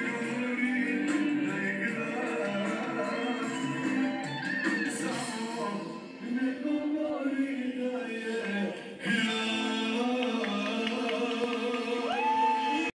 you. do